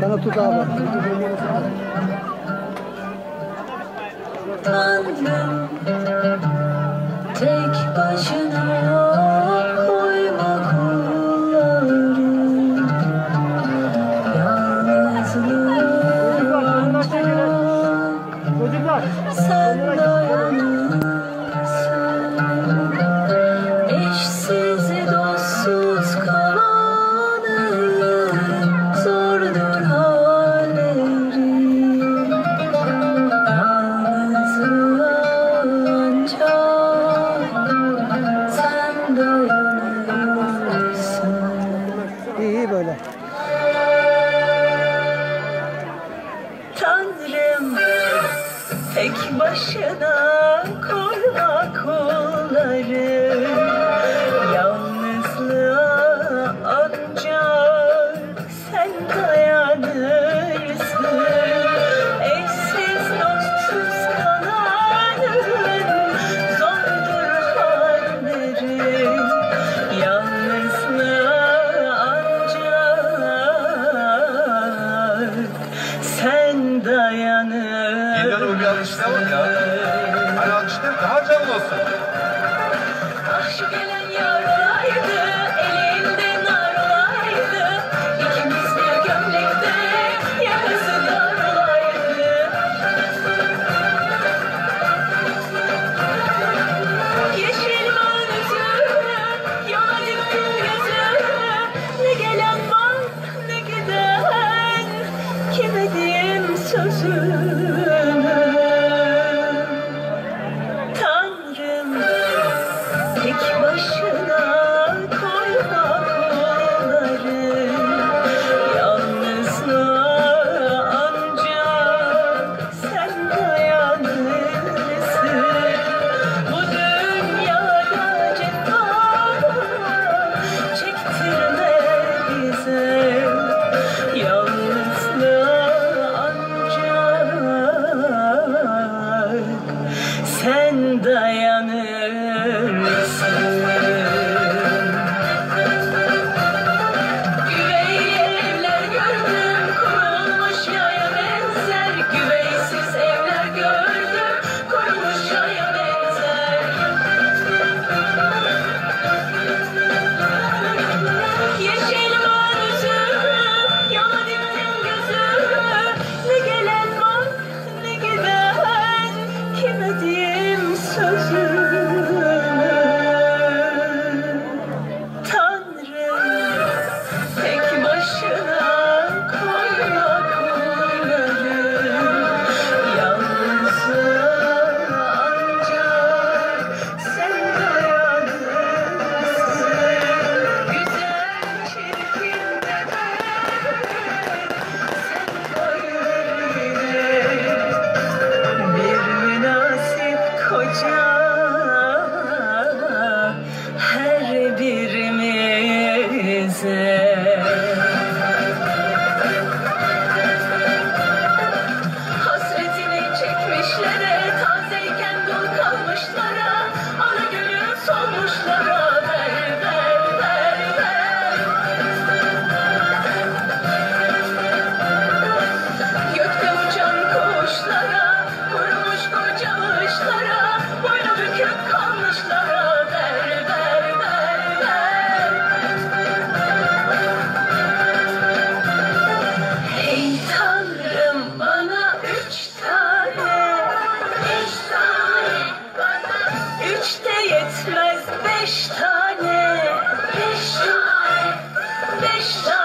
Sana tut abi. Tanrım tek başına koyma kulları Yalnızlığa Çocuklar. sen dayanırsın tek başına koruma kulları canlı olsun. Ah şu gelen yar elinde nar İkimiz bir gömlekte yakası dar olaydı. Yeşil gözü Ne gelen var ne giden, kime diyeyim sözümü sen dayanır. Stop!